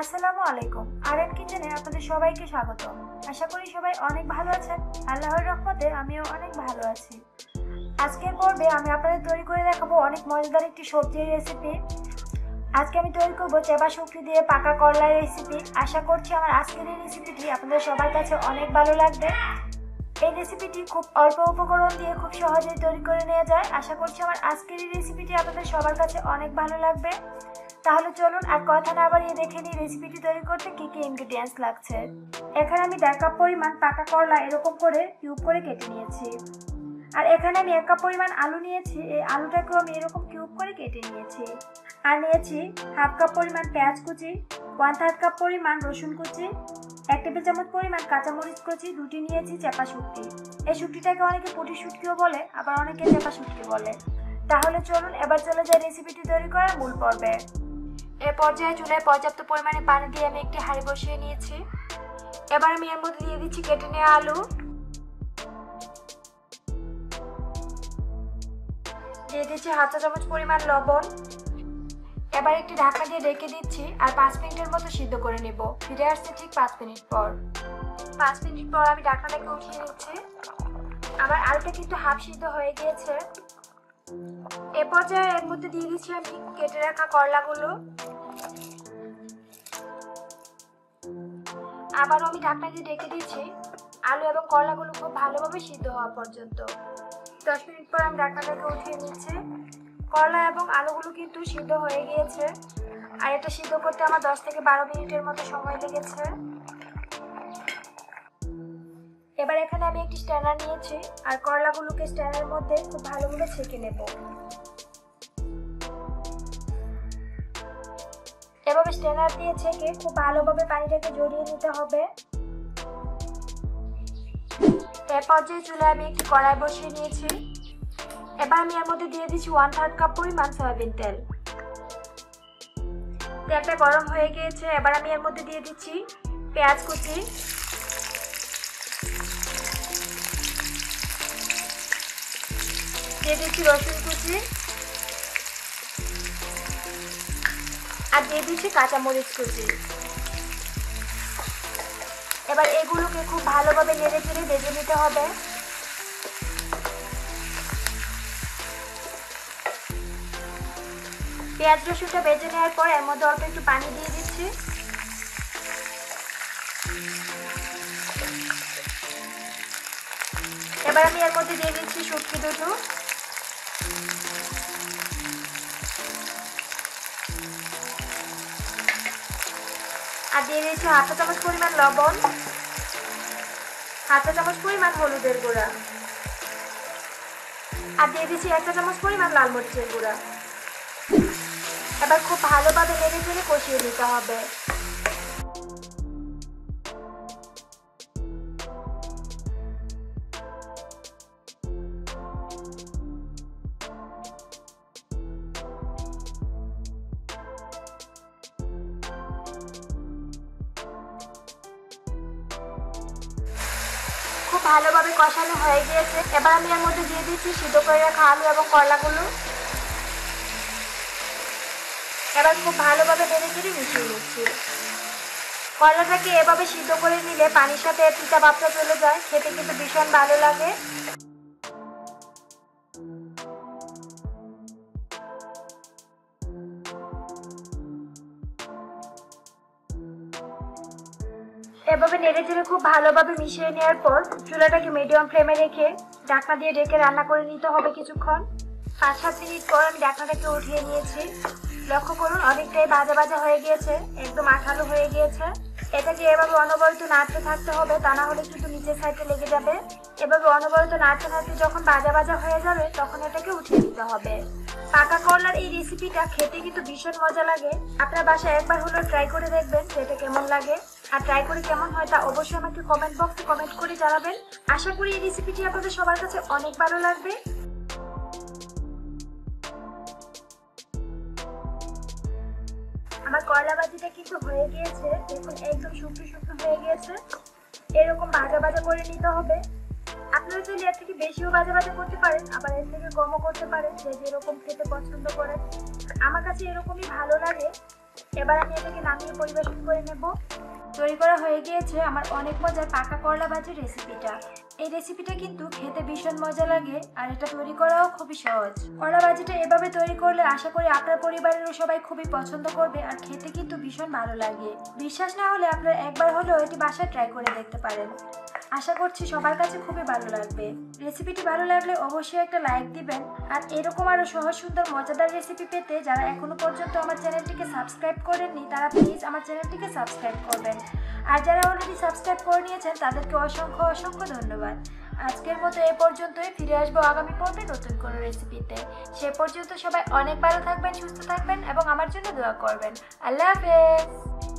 আসসালামু আলাইকুম। আর এন কিচেনে আপনাদের সবাইকে স্বাগত। আশা করি সবাই অনেক ভালো আছেন। আল্লাহর রহমতে আমিও অনেক ভালো আছি। আজকের পর্বে আমি আপনাদের তৈরি করে দেখাবো অনেক মজাদার একটি সবজির রেসিপি আজকে আমি তৈরি করব চেপা শুকরি দিয়ে পাকা করলার রেসিপি আশা করছি আমার আজকের এই রেসিপিটি আপনাদের সবার কাছে অনেক ভালো লাগবে। এই রেসিপিটি খুব অল্প উপকরণ দিয়ে খুব সহজেই তৈরি করে নেওয়া যায়। আশা করছি আমার আজকের এই রেসিপিটি আপনাদের সবার কাছে অনেক ভালো লাগবে। তাহলে চলুন আর কথা না বাড়িয়ে দেখে নিই রেসিপিটি তৈরি করতে কী কী ইনগ্রেডিয়েন্টস লাগছে। এখানে আমি দেড় কাপ পরিমাণ পাকা করলা এরকম করে কিউব করে কেটে নিয়েছি। আর এখানে আমি এক কাপ পরিমাণ আলু নিয়েছি, এই আলুটাকেও আমি এরকম কিউব করে কেটে নিয়েছি। আর নিয়েছি হাফ কাপ পরিমাণ পেঁয়াজ কুচি ওয়ান থার্ড কাপ পরিমাণ রসুন কুচি, এক টেবিল চামচ পরিমাণ কাঁচামরিচ কুচি, দুটি নিয়েছি চেপা শুটকি। এই শুটকিটাকে অনেকে পুটি শুটকিও বলে, আবার অনেকে চেপা শুটকি বলে। তাহলে চলুন এবার চলে যাই রেসিপিটি তৈরি করার মূল পর্বে। এ পর্যায়ে চুলায় পর্যাপ্ত পরিমাণে পানি দিয়ে আমি একটি হাঁড়ি বসিয়ে নিয়েছি। এবার আমি এর মধ্যে দিয়ে দিচ্ছি কেটে নেওয়া আলু। দিয়ে দিচ্ছি হাফ চামচ পরিমাণ লবণ। এবার একটি ঢাকা দিয়ে রেখে দিচ্ছি আর পাঁচ মিনিটের মতো সিদ্ধ করে নেব। ফিরে আসছে ঠিক পাঁচ মিনিট পর। পাঁচ মিনিট পর আমি ঢাকনাটাকে উঠিয়ে নিচ্ছি। আমার আলুটা কিন্তু হাফ সিদ্ধ হয়ে গিয়েছে। এ পর্যায়ে এর মধ্যে দিয়ে দিচ্ছি আমি কেটে রাখা করলাগুলো। আবারও আমি ঢাকনা দিয়ে ঢেকে দিচ্ছি আলু এবং করলাগুলো খুব ভালোভাবে সিদ্ধ হওয়া পর্যন্ত। দশ মিনিট পর আমি ঢাকনাটাকে উঠিয়ে নিচ্ছি। করলা এবং আলুগুলো কিন্তু সিদ্ধ হয়ে গিয়েছে। আর এটা সিদ্ধ করতে আমার দশ থেকে বারো মিনিটের মতো সময় লেগেছে। এবার এখানে আমি একটি স্ট্যান্ডার নিয়েছি, আর করলাগুলোকে স্ট্যান্ডারের মধ্যে খুব ভালোভাবে ছেঁকে নেব। এভাবে স্ট্যান্ডার দিয়ে ছেঁকে খুব ভালোভাবে পানিটাকে জড়িয়ে নিতে হবে। এর পর্যায়ে চুলে আমি একটি কড়াই বসিয়ে নিয়েছি, এবার আমি এর মধ্যে দিয়ে দিচ্ছি ওয়ান থার্ড কাপ পরিমাণ সয়াবিন তেল। তেলটা গরম হয়ে গিয়েছে, এবার আমি এর মধ্যে দিয়ে দিচ্ছি পেঁয়াজ কুচি। দিয়ে দিচ্ছি রসুন কুচি। আর দিয়ে দিচ্ছি কাঁচামরিচ কুচি। এবার এগুলোকে খুব ভালোভাবে নেড়ে চেড়ে ভেজে নিতে হবে। পেঁয়াজ রসুনটা ভেজে নেওয়ার পর এর মধ্যে অল্প একটু পানি দিয়ে দিচ্ছি। এবার আমি এর মধ্যে দিয়ে দিচ্ছি শুটকি দুটো। আর দিয়ে দিয়েছি হাফ চামচ পরিমাণ লবণ। হাফ চামচ পরিমাণ হলুদের গুঁড়া। আর দিয়ে দিয়েছি এক চা চামচ পরিমাণ লাল মরিচের গুঁড়া। এবার খুব ভালোভাবে নেড়ে চেড়ে কষিয়ে নিতে হবে। ভালোভাবে কষানো হয়ে গিয়েছে। এবার আমি এর মধ্যে দিয়ে দিচ্ছি সিদ্ধ করে রাখা আলু এবং করলাগুলো। এবার খুব ভালোভাবে নেড়ে চেড়ে মিশিয়ে নিচ্ছি। করলাটাকে এভাবে সিদ্ধ করে নিলে পানির সাথে পিঠা বাপটা চলে যায়, খেতে কিন্তু ভীষণ ভালো লাগে। এভাবে নেড়ে চেড়ে খুব ভালোভাবে মিশিয়ে নেওয়ার পর চুলাটাকে মিডিয়াম ফ্লেমে রেখে ঢাকনা দিয়ে ঢেকে রান্না করে নিতে হবে কিছুক্ষণ। পাঁচ, সাত মিনিট পর আমি ঢাকনাটাকে উঠিয়ে নিয়েছি। লক্ষ্য করুন, অনেকটাই ভাজা ভাজা হয়ে গিয়েছে, একদম আঠালো হয়ে গিয়েছে। এটাকে এভাবে অনবরত নাড়তে থাকতে হবে, তা না হলে কিন্তু নিচের সাইডে লেগে যাবে। এভাবে অনবরত নাড়তে নাড়তে যখন ভাজা ভাজা হয়ে যাবে, তখন এটাকে উঠিয়ে দিতে হবে। পাকা করলার এই রেসিপিটা খেতে কিন্তু ভীষণ মজা লাগে। আপনার বাসায় একবার হলেও ট্রাই করে দেখবেন সেটা কেমন লাগে। আর ট্রাই করে কেমন হয় তা অবশ্যই আমাকে কমেন্ট বক্সে কমেন্ট করে জানাবেন। আশা করি এই রেসিপিটি আপনাদের সবার কাছে অনেক ভালো লাগবে। আমার কয়লা বাজিটা কিন্তু হয়ে গিয়েছে, দেখুন একদম শুকনো শুকনো হয়ে গিয়েছে। এরকম ভাজা ভাজা করে নিতে হবে। আপনারা চাইলে এর থেকে বেশিও ভাজা ভাজা করতে পারেন, আবার এর থেকে কমও করতে পারেন, যে যেরকম খেতে পছন্দ করেন। আমার কাছে এরকমই ভালো লাগে। এবার আমি এটাকে নামিয়ে পরিবেশন করে নেব। তৈরি করা হয়ে গিয়েছে আমার অনেক মজার পাকা করলা ভাজির রেসিপিটা। এই রেসিপিটা কিন্তু খেতে ভীষণ মজা লাগে আর এটা তৈরি করাও খুবই সহজ। করলা ভাজিটা এভাবে তৈরি করলে আশা করি আপনার পরিবারেরও সবাই খুবই পছন্দ করবে আর খেতে কিন্তু ভীষণ ভালো লাগে। বিশ্বাস না হলে আপনারা একবার হলেও এটি বাসায় ট্রাই করে দেখতে পারেন। আশা করছি সবার কাছে খুবই ভালো লাগবে। রেসিপিটি ভালো লাগলে অবশ্যই একটা লাইক দিবেন। আর এরকম আরও সহজ সুন্দর মজাদার রেসিপি পেতে যারা এখনও পর্যন্ত আমার চ্যানেলটিকে সাবস্ক্রাইব করেননি, তারা প্লিজ আমার চ্যানেলটিকে সাবস্ক্রাইব করবেন। আর যারা অলরেডি সাবস্ক্রাইব করে নিয়েছেন, তাদেরকে অসংখ্য অসংখ্য ধন্যবাদ। আজকের মতো এ পর্যন্তই, ফিরে আসব আগামী পর্বে নতুন কোনো রেসিপিতে সে পর্যন্ত সবাই অনেক ভালো থাকবেন, সুস্থ থাকবেন এবং আমার জন্য দোয়া করবেন। আল্লাহ হাফেজ!